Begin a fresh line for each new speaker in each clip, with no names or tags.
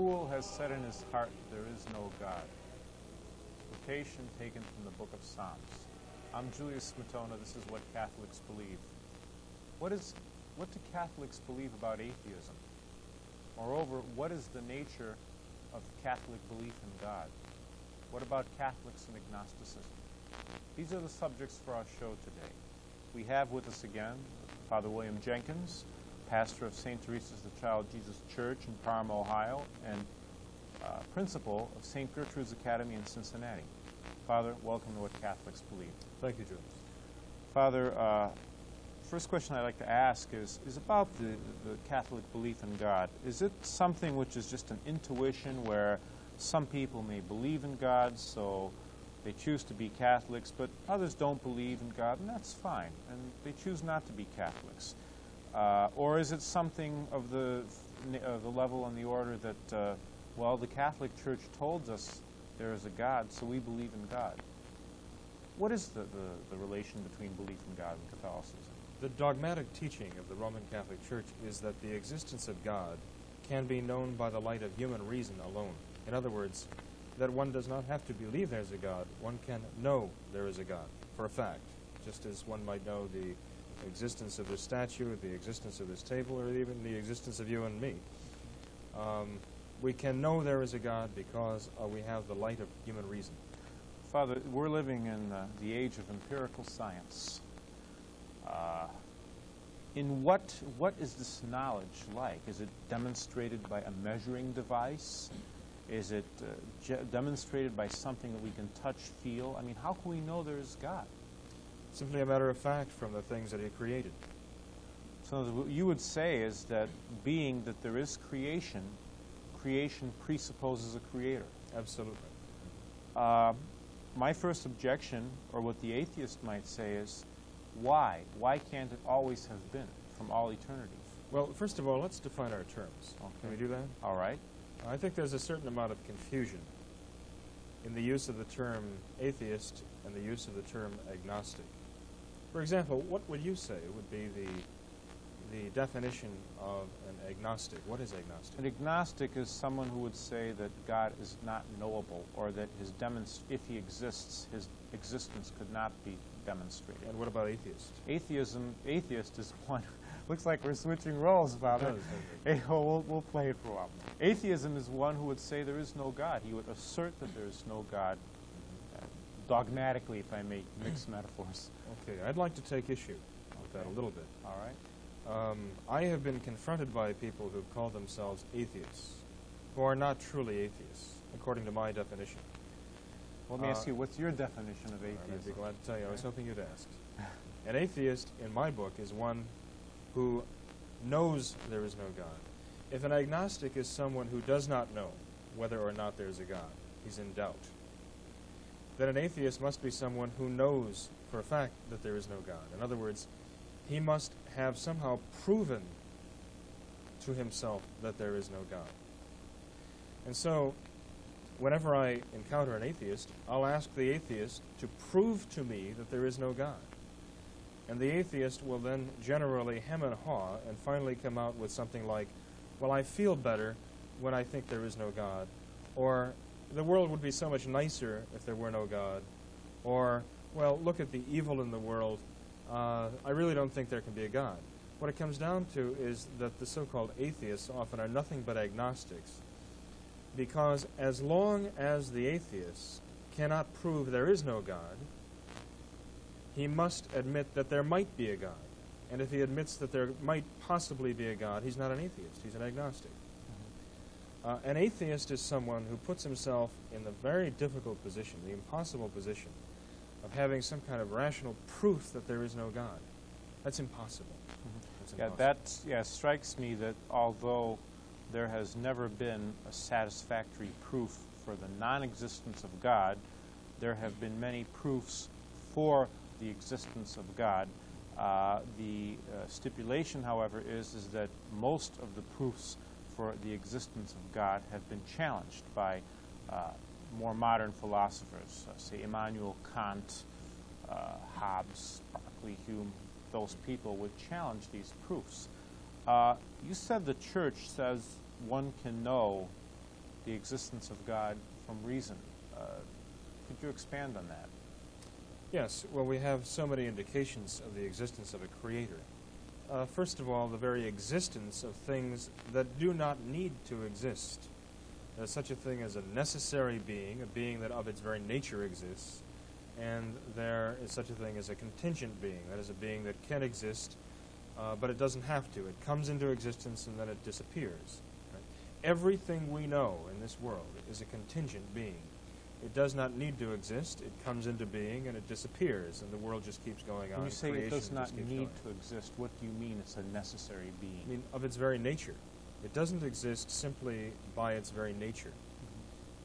fool has said in his heart, There is no God. Quotation taken from the book of Psalms. I'm Julius Smetona. This is what Catholics believe. What, is, what do Catholics believe about atheism? Moreover, what is the nature of Catholic belief in God? What about Catholics and agnosticism? These are the subjects for our show today. We have with us again Father William Jenkins, pastor of St. Teresa's the Child Jesus Church in Parma, Ohio, and uh, principal of St. Gertrude's Academy in Cincinnati. Father, welcome to What Catholics Believe.
Thank you, Julius.
Father, uh, first question I'd like to ask is, is about the, the Catholic belief in God. Is it something which is just an intuition where some people may believe in God, so they choose to be Catholics, but others don't believe in God, and that's fine, and they choose not to be Catholics? Uh, or is it something of the, uh, the level and the order that, uh, well, the Catholic Church told us there is a God, so we believe in God? What is the, the, the relation between belief in God and Catholicism?
The dogmatic teaching of the Roman Catholic Church is that the existence of God can be known by the light of human reason alone. In other words, that one does not have to believe there's a God, one can know there is a God for a fact, just as one might know the existence of this statue, the existence of this table, or even the existence of you and me. Um, we can know there is a God because uh, we have the light of human reason.
Father, we're living in uh, the age of empirical science. Uh, in what, what is this knowledge like? Is it demonstrated by a measuring device? Is it uh, demonstrated by something that we can touch, feel? I mean, how can we know there is God?
Simply a matter of fact from the things that he created.
So what you would say is that being that there is creation, creation presupposes a creator.
Absolutely.
Uh, my first objection, or what the atheist might say, is why? Why can't it always have been from all eternity?
Well, first of all, let's define our terms.
Okay.
Can we do that?
All right.
I think there's a certain amount of confusion in the use of the term atheist and the use of the term agnostic. For example, what would you say would be the the definition of an agnostic? What is agnostic?
An agnostic is someone who would say that God is not knowable, or that his demonst- if he exists, his existence could not be demonstrated.
And what about atheist?
Atheism, atheist is one. Looks like we're switching roles, Father. Hey, well, we'll, play it for a while. Atheism is one who would say there is no God. He would assert that there is no God, uh, dogmatically, if I may mix metaphors.
Okay, I'd like to take issue with that a little bit.
All right.
Um, I have been confronted by people who call themselves atheists, who are not truly atheists, according to my definition.
Well, let me
Uh,
ask you, what's your definition of
I'd be
atheism?
glad to tell you. I was hoping you'd ask. An atheist, in my book, is one who knows there is no God. If an agnostic is someone who does not know whether or not there is a God, he's in doubt. Then an atheist must be someone who knows for a fact that there is no God. In other words, he must have somehow proven to himself that there is no God. And so, whenever I encounter an atheist, I'll ask the atheist to prove to me that there is no God. And the atheist will then generally hem and haw and finally come out with something like, Well, I feel better when I think there is no God. Or, the world would be so much nicer if there were no God. Or, well, look at the evil in the world. Uh, I really don't think there can be a God. What it comes down to is that the so called atheists often are nothing but agnostics. Because as long as the atheist cannot prove there is no God, he must admit that there might be a God. And if he admits that there might possibly be a God, he's not an atheist, he's an agnostic. Uh, an atheist is someone who puts himself in the very difficult position, the impossible position, of having some kind of rational proof that there is no God. That's impossible. That's
Yeah, that yeah, strikes me that although there has never been a satisfactory proof for the non-existence of God, there have been many proofs for the existence of God. Uh, the uh, stipulation, however, is, is that most of the proofs for the existence of God have been challenged by uh, more modern philosophers, uh, say Immanuel Kant, uh, Hobbes, Berkeley, Hume, those people would challenge these proofs. You said the church says one can know the existence of God from reason. Uh, could you expand on that?
Yes, well, we have so many indications of the existence of a creator. Uh, first of all, the very existence of things that do not need to exist. There's such a thing as a necessary being, a being that of its very nature exists, and there is such a thing as a contingent being, that is, a being that can exist, uh, but it doesn't have to. It comes into existence and then it disappears. Right? Everything we know in this world is a contingent being. It does not need to exist. It comes into being and it disappears, and the world just keeps going on.
When you say it does not need
going.
to exist, what do you mean it's a necessary being?
I mean, of its very nature. It doesn't exist simply by its very nature.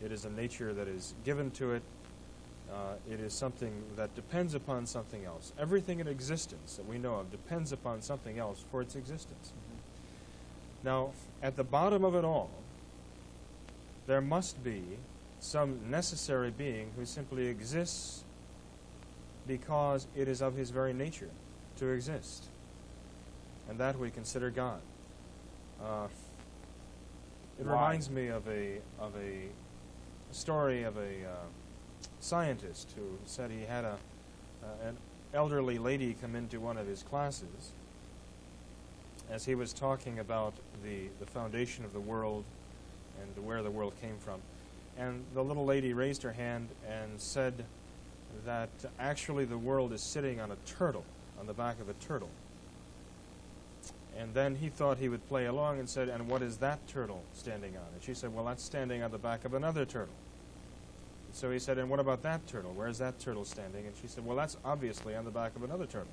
It is a nature that is given to it. Uh, it is something that depends upon something else. Everything in existence that we know of depends upon something else for its existence. Now, at the bottom of it all, there must be some necessary being who simply exists because it is of his very nature to exist. And that we consider God. Uh, it
Why?
reminds me of a of a story of a uh, scientist who said he had a uh, an elderly lady come into one of his classes as he was talking about the the foundation of the world and where the world came from, and the little lady raised her hand and said that actually the world is sitting on a turtle on the back of a turtle. And then he thought he would play along and said, And what is that turtle standing on? And she said, Well, that's standing on the back of another turtle. So he said, And what about that turtle? Where's that turtle standing? And she said, Well, that's obviously on the back of another turtle.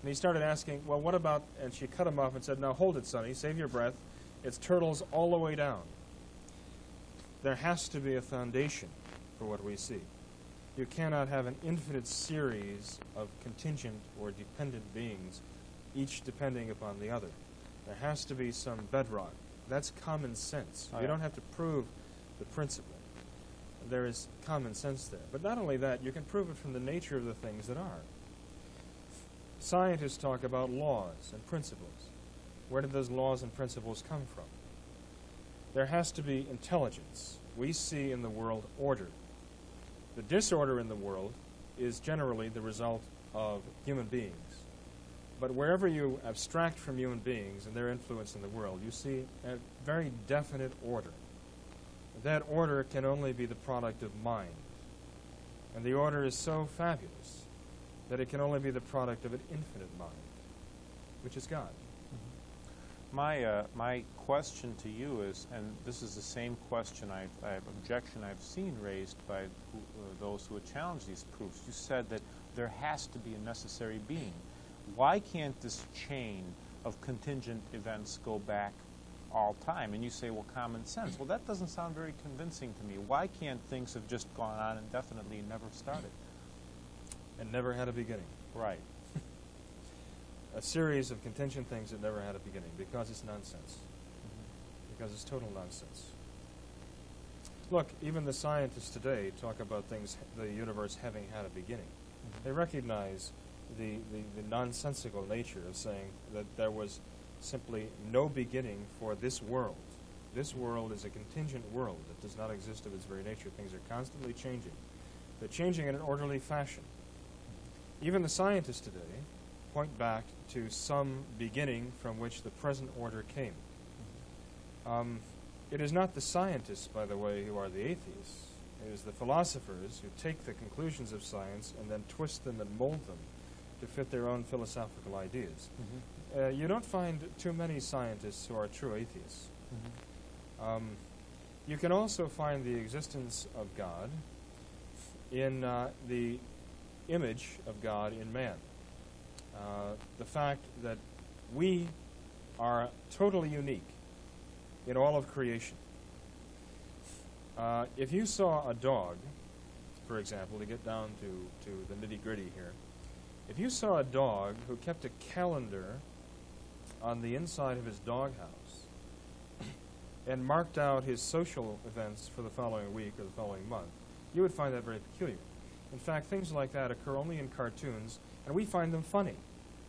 And he started asking, Well, what about. And she cut him off and said, Now hold it, Sonny, save your breath. It's turtles all the way down. There has to be a foundation for what we see. You cannot have an infinite series of contingent or dependent beings each depending upon the other. There has to be some bedrock. That's common sense.
Oh,
you
yeah.
don't have to prove the principle. There is common sense there. But not only that, you can prove it from the nature of the things that are. Scientists talk about laws and principles. Where did those laws and principles come from? There has to be intelligence. We see in the world order. The disorder in the world is generally the result of human beings. But wherever you abstract from human beings and their influence in the world, you see a very definite order. That order can only be the product of mind. And the order is so fabulous that it can only be the product of an infinite mind, which is God.
My, uh, my question to you is, and this is the same question, I've, I have objection I've seen raised by who, uh, those who would challenge these proofs. You said that there has to be a necessary being. Why can't this chain of contingent events go back all time? And you say, well, common sense. Well, that doesn't sound very convincing to me. Why can't things have just gone on indefinitely and never started?
And never had a beginning.
Right.
A series of contingent things that never had a beginning because it's nonsense. Mm-hmm. Because it's total nonsense. Look, even the scientists today talk about things, the universe having had a beginning. Mm-hmm. They recognize the, the, the nonsensical nature of saying that there was simply no beginning for this world. This world is a contingent world that does not exist of its very nature. Things are constantly changing. They're changing in an orderly fashion. Mm-hmm. Even the scientists today point back to some beginning from which the present order came. Um, it is not the scientists, by the way, who are the atheists. It is the philosophers who take the conclusions of science and then twist them and mold them to fit their own philosophical ideas. Uh, you don't find too many scientists who are true atheists. Um, you can also find the existence of God in uh, the image of God in man. Uh, the fact that we are totally unique in all of creation. Uh, if you saw a dog, for example, to get down to, to the nitty gritty here, if you saw a dog who kept a calendar on the inside of his doghouse and marked out his social events for the following week or the following month, you would find that very peculiar. In fact, things like that occur only in cartoons, and we find them funny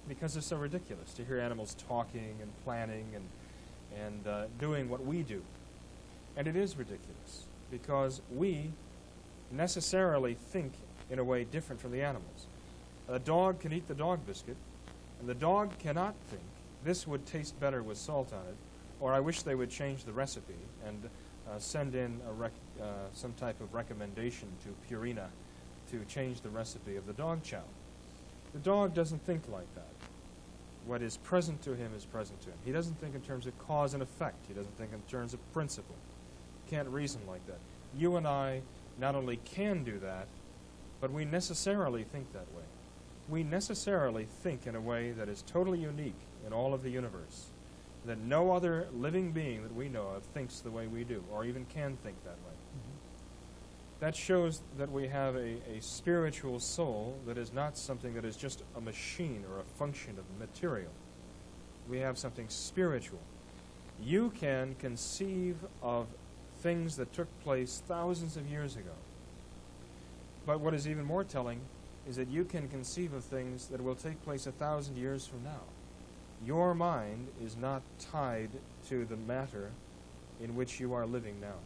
because they're so ridiculous to hear animals talking and planning and, and uh, doing what we do. And it is ridiculous because we necessarily think in a way different from the animals. A dog can eat the dog biscuit, and the dog cannot think, this would taste better with salt on it, or I wish they would change the recipe and uh, send in uh, some type of recommendation to Purina to change the recipe of the dog chow. The dog doesn't think like that. What is present to him is present to him. He doesn't think in terms of cause and effect. He doesn't think in terms of principle. He Can't reason like that. You and I not only can do that, but we necessarily think that way. We necessarily think in a way that is totally unique in all of the universe, that no other living being that we know of thinks the way we do, or even can think that way. That shows that we have a, a spiritual soul that is not something that is just a machine or a function of material. We have something spiritual. You can conceive of things that took place thousands of years ago. But what is even more telling is that you can conceive of things that will take place a thousand years from now. Your mind is not tied to the matter in which you are living now.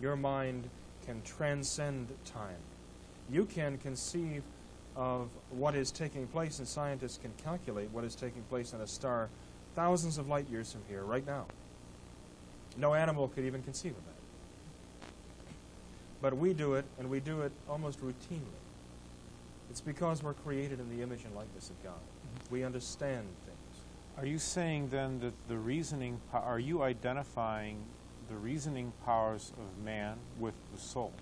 Your mind can transcend time. You can conceive of what is taking place, and scientists can calculate what is taking place on a star thousands of light years from here, right now. No animal could even conceive of that. But we do it, and we do it almost routinely. It's because we're created in the image and likeness of God. Mm-hmm. We understand things.
Are you saying then that the reasoning, are you identifying the reasoning powers of man with the soul?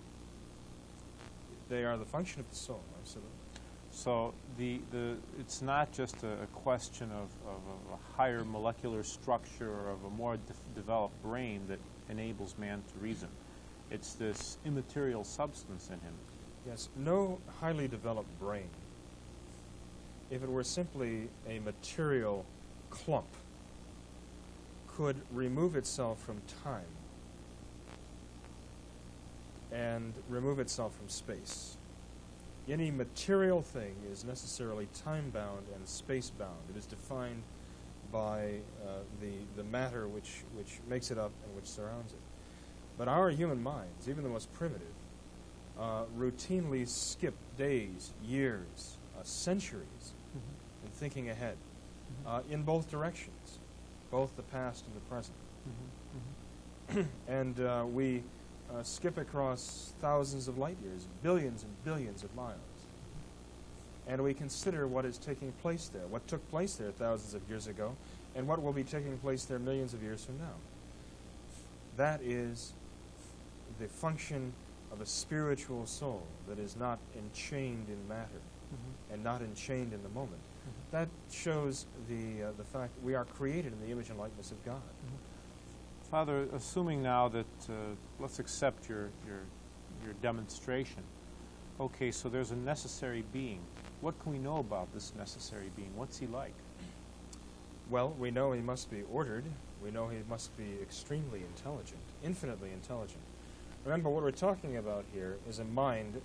They are the function of the soul, absolutely.
So the, the, it's not just a, a question of, of a higher molecular structure or of a more de- developed brain that enables man to reason. It's this immaterial substance in him.
Yes, no highly developed brain, if it were simply a material clump, could remove itself from time and remove itself from space. Any material thing is necessarily time bound and space bound. It is defined by uh, the, the matter which, which makes it up and which surrounds it. But our human minds, even the most primitive, uh, routinely skip days, years, uh, centuries in thinking ahead uh, in both directions, both the past and the present. and uh, we uh, skip across thousands of light years, billions and billions of miles. And we consider what is taking place there, what took place there thousands of years ago, and what will be taking place there millions of years from now. That is the function of a spiritual soul that is not enchained in matter and not enchained in the moment. That shows the, uh, the fact that we are created in the image and likeness of God.
Father, assuming now that, uh, let's accept your, your, your demonstration. Okay, so there's a necessary being. What can we know about this necessary being? What's he like?
Well, we know he must be ordered. We know he must be extremely intelligent, infinitely intelligent. Remember, what we're talking about here is a mind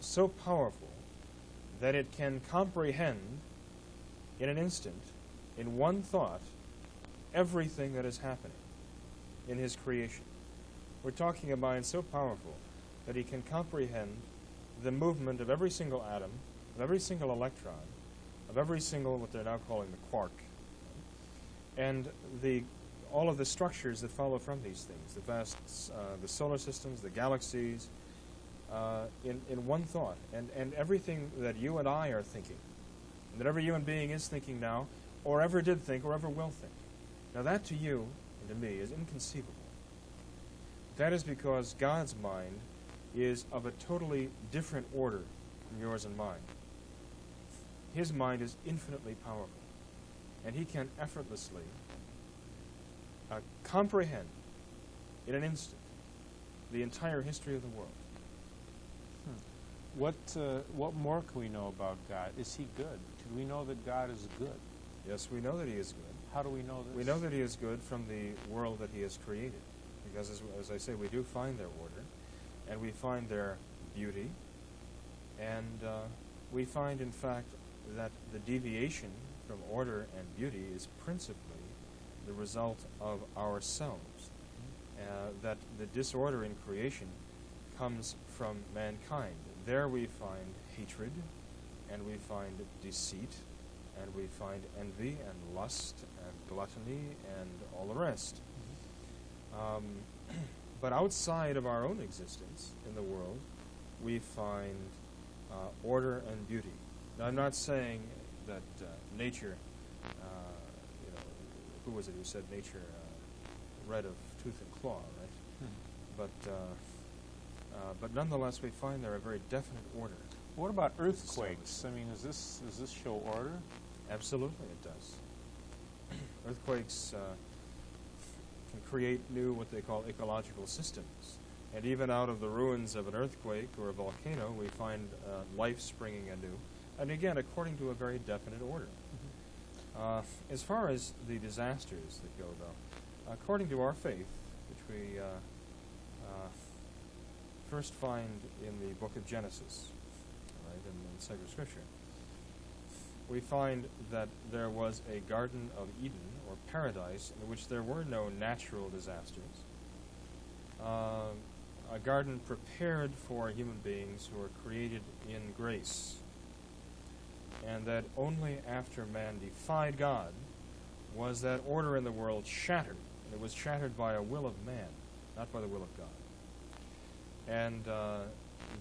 so powerful that it can comprehend in an instant, in one thought, everything that is happening in his creation. We're talking a mind so powerful that he can comprehend the movement of every single atom, of every single electron, of every single, what they're now calling the quark, and the all of the structures that follow from these things, the vast, uh, the solar systems, the galaxies, uh, in, in one thought, and, and everything that you and I are thinking, and that every human being is thinking now, or ever did think, or ever will think. Now that to you to me is inconceivable. That is because God's mind is of a totally different order from yours and mine. His mind is infinitely powerful, and he can effortlessly uh, comprehend in an instant the entire history of the world.
What, uh, what more can we know about God? Is he good? Do we know that God is good?
Yes, we know that he is good.
How do we know this?
We know that he is good from the world that he has created. Because, as, as I say, we do find their order, and we find their beauty, and uh, we find, in fact, that the deviation from order and beauty is principally the result of ourselves. uh, that the disorder in creation comes from mankind. There we find hatred, and we find deceit, and we find envy and lust and gluttony and all the rest. Um, but outside of our own existence in the world, we find uh, order and beauty. Now, I'm not saying that uh, nature, uh, you know, who was it who said nature uh, red of tooth and claw, right? But, uh, uh, but nonetheless, we find there a very definite order.
What about earthquakes? I mean, is this does this show order?
Absolutely, it does. Earthquakes uh, can create new, what they call ecological systems. And even out of the ruins of an earthquake or a volcano, we find uh, life springing anew. And again, according to a very definite order. Uh, as far as the disasters that go, though, according to our faith, which we uh, uh, first find in the book of Genesis, right, in, in sacred scripture, we find that there was a Garden of Eden, or paradise, in which there were no natural disasters. Uh, a garden prepared for human beings who are created in grace. And that only after man defied God was that order in the world shattered. And it was shattered by a will of man, not by the will of God. And uh,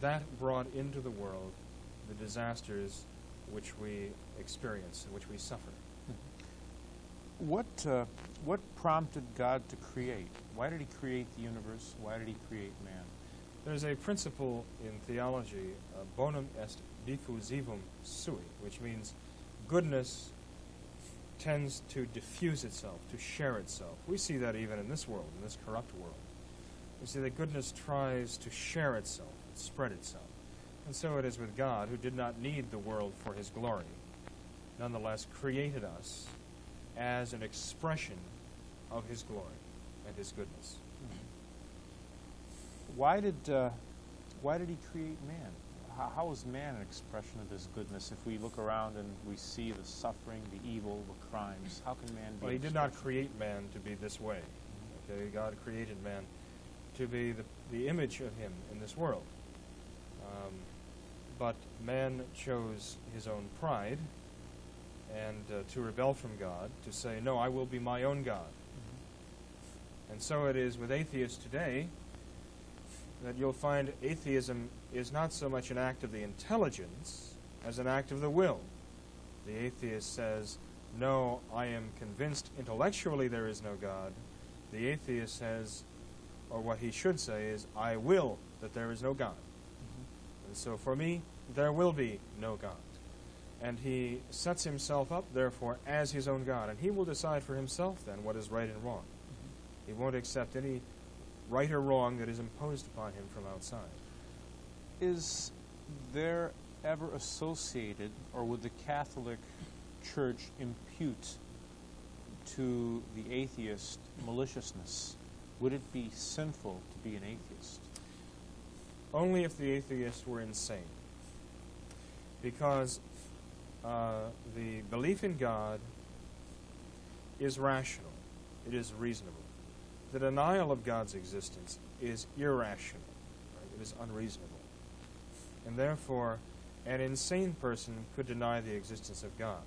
that brought into the world the disasters which we experience in which we suffer.
What uh, what prompted God to create? Why did He create the universe? Why did He create man?
There's a principle in theology, uh, bonum est diffusivum sui, which means goodness tends to diffuse itself, to share itself. We see that even in this world, in this corrupt world. We see that goodness tries to share itself, spread itself. And so it is with God, who did not need the world for his glory, nonetheless created us as an expression of his glory and his goodness.
Why did uh, why did He create man? How, how is man an expression of His goodness? If we look around and we see the suffering, the evil, the crimes, how can man be?
Well, he did not create man to be this way. Okay, God created man to be the, the image of him in this world. Um, but man chose his own pride and uh, to rebel from God, to say, No, I will be my own God. And so it is with atheists today that you'll find atheism is not so much an act of the intelligence as an act of the will. The atheist says, No, I am convinced intellectually there is no God. The atheist says, or what he should say is, I will that there is no God. And so for me, there will be no God. And he sets himself up, therefore, as his own God. And he will decide for himself then what is right and wrong. He won't accept any right or wrong that is imposed upon him from outside.
Is there ever associated, or would the Catholic Church impute to the atheist maliciousness? Would it be sinful to be an atheist?
Only if the atheist were insane. Because uh, the belief in God is rational, it is reasonable. The denial of God's existence is irrational, right? it is unreasonable. And therefore, an insane person could deny the existence of God.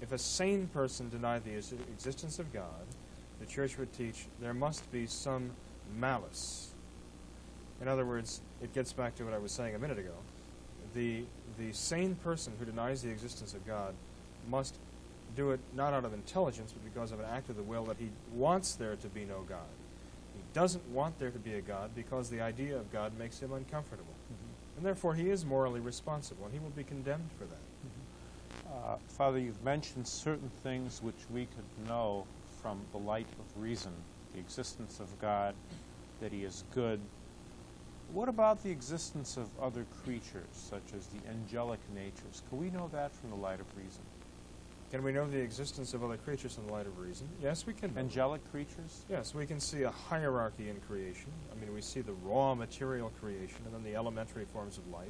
If a sane person denied the existence of God, the church would teach there must be some malice. In other words, it gets back to what I was saying a minute ago. The, the sane person who denies the existence of God must do it not out of intelligence, but because of an act of the will that he wants there to be no God. He doesn't want there to be a God because the idea of God makes him uncomfortable. And therefore, he is morally responsible, and he will be condemned for that.
Uh, Father, you've mentioned certain things which we could know from the light of reason the existence of God, that He is good. What about the existence of other creatures, such as the angelic natures? Can we know that from the light of reason?
Can we know the existence of other creatures in the light of reason? Yes, we can.
Angelic creatures?
Yes, we can see a hierarchy in creation. I mean, we see the raw material creation and then the elementary forms of life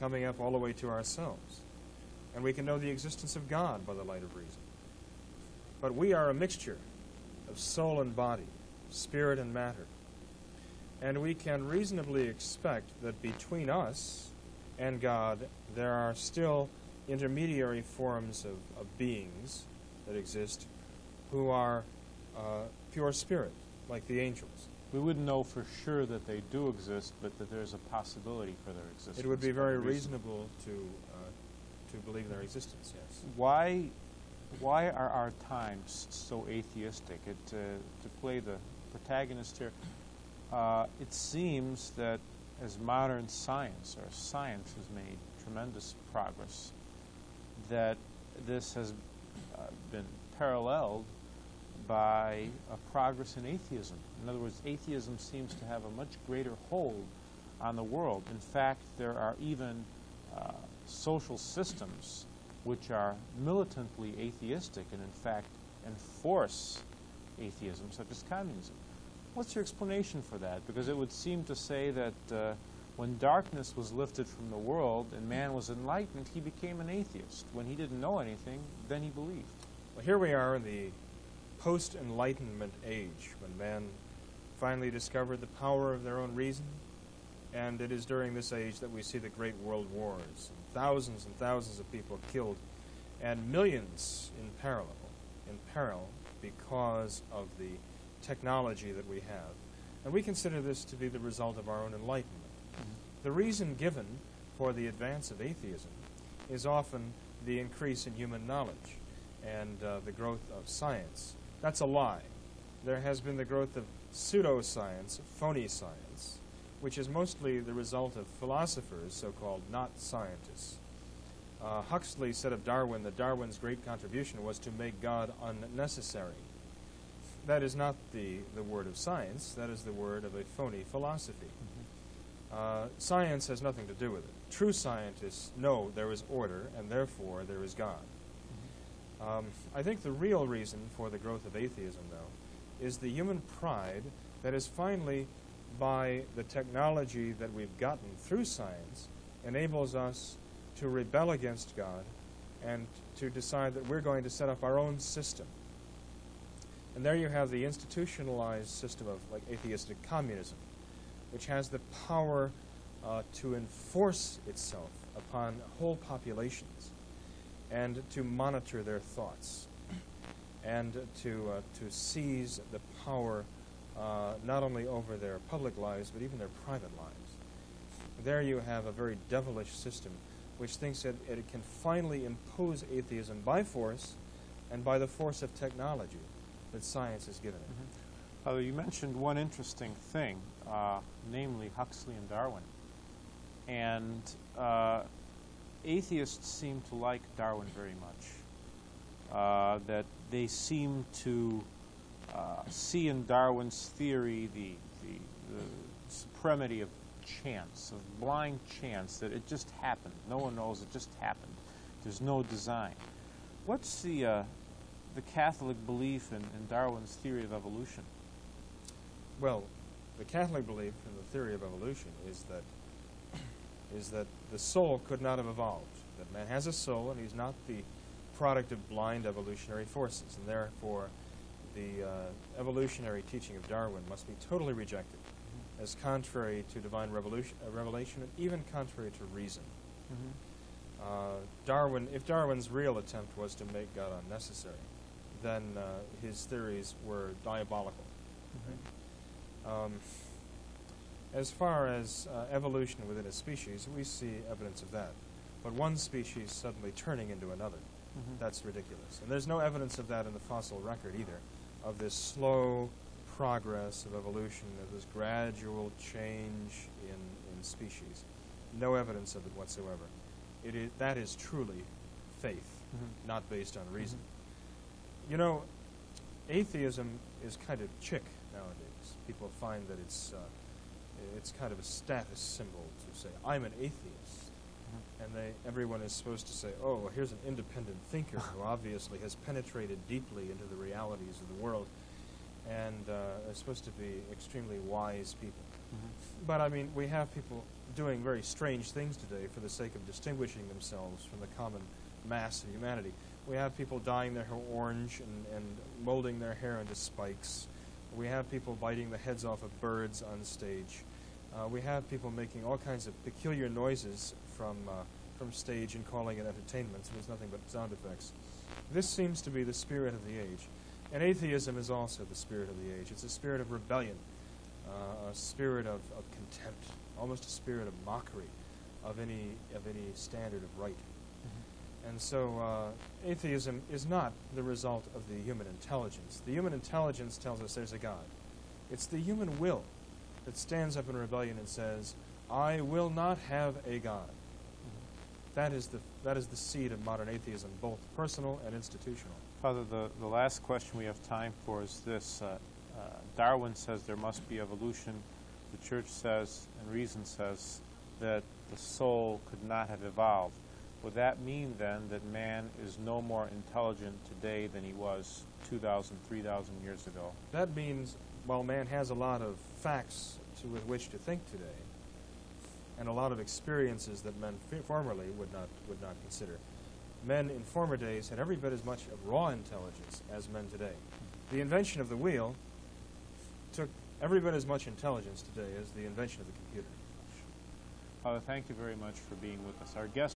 coming up all the way to ourselves. And we can know the existence of God by the light of reason. But we are a mixture of soul and body, spirit and matter. And we can reasonably expect that between us and God there are still intermediary forms of, of beings that exist who are uh, pure spirit, like the angels.
We wouldn't know for sure that they do exist, but that there's a possibility for their existence.
It would be very reasonable to, uh, to believe their existence, yes.
Why, why are our times so atheistic? It, uh, to play the protagonist here, uh, it seems that as modern science, or science has made tremendous progress, that this has uh, been paralleled by a progress in atheism. In other words, atheism seems to have a much greater hold on the world. In fact, there are even uh, social systems which are militantly atheistic and, in fact, enforce atheism, such as communism. What's your explanation for that? Because it would seem to say that uh, when darkness was lifted from the world and man was enlightened, he became an atheist. When he didn't know anything, then he believed.
Well, here we are in the post Enlightenment age when man finally discovered the power of their own reason. And it is during this age that we see the great world wars, and thousands and thousands of people killed, and millions in parallel, in peril, because of the technology that we have. And we consider this to be the result of our own enlightenment. The reason given for the advance of atheism is often the increase in human knowledge and uh, the growth of science. That's a lie. There has been the growth of pseudoscience, phony science, which is mostly the result of philosophers, so called not scientists. Uh, Huxley said of Darwin that Darwin's great contribution was to make God unnecessary. That is not the, the word of science, that is the word of a phony philosophy. Uh, science has nothing to do with it. True scientists know there is order, and therefore there is God. Um, I think the real reason for the growth of atheism, though, is the human pride that is finally, by the technology that we've gotten through science, enables us to rebel against God and to decide that we're going to set up our own system. And there you have the institutionalized system of like atheistic communism, which has the power uh, to enforce itself upon whole populations and to monitor their thoughts and to, uh, to seize the power uh, not only over their public lives but even their private lives. There you have a very devilish system which thinks that it can finally impose atheism by force and by the force of technology that science has given it.
Uh, you mentioned one interesting thing, uh, namely Huxley and Darwin. And uh, atheists seem to like Darwin very much. Uh, that they seem to uh, see in Darwin's theory the, the, the supremacy of chance, of blind chance, that it just happened. No one knows, it just happened. There's no design. What's the, uh, the Catholic belief in, in Darwin's theory of evolution?
Well, the Catholic belief in the theory of evolution is that is that the soul could not have evolved. That man has a soul and he's not the product of blind evolutionary forces, and therefore the uh, evolutionary teaching of Darwin must be totally rejected as contrary to divine revolution, uh, revelation and even contrary to reason. Uh, Darwin, if Darwin's real attempt was to make God unnecessary, then uh, his theories were diabolical. Um, as far as uh, evolution within a species, we see evidence of that. But one species suddenly turning into another,
Mhm.
that's ridiculous. And there's no evidence of that in the fossil record either, of this slow progress of evolution, of this gradual change in, in species. No evidence of it whatsoever. It is, that is truly faith,
Mhm.
not based on reason. You know, atheism is kind of chic nowadays. People find that it's uh, it's kind of a status symbol to say I'm an atheist, and they everyone is supposed to say, oh, well, here's an independent thinker who obviously has penetrated deeply into the realities of the world, and uh, are supposed to be extremely wise people.
Mhm.
But I mean, we have people doing very strange things today for the sake of distinguishing themselves from the common mass of humanity. We have people dyeing their hair orange and, and molding their hair into spikes. We have people biting the heads off of birds on stage. Uh, we have people making all kinds of peculiar noises from, uh, from stage and calling it entertainment, so it's nothing but sound effects. This seems to be the spirit of the age. And atheism is also the spirit of the age. It's a spirit of rebellion, uh, a spirit of, of contempt, almost a spirit of mockery of any, of any standard of right. And so uh, atheism is not the result of the human intelligence. The human intelligence tells us there's a God. It's the human will that stands up in rebellion and says, I will not have a God. That is the, that is the seed of modern atheism, both personal and institutional.
Father, the, the last question we have time for is this. Uh, uh, Darwin says there must be evolution. The church says, and reason says, that the soul could not have evolved. Would that mean then that man is no more intelligent today than he was 2,000, 3,000 years ago?
That means while man has a lot of facts to, with which to think today, and a lot of experiences that men f- formerly would not, would not consider, men in former days had every bit as much of raw intelligence as men today. The invention of the wheel took every bit as much intelligence today as the invention of the computer.
Father, thank you very much for being with us. Our guest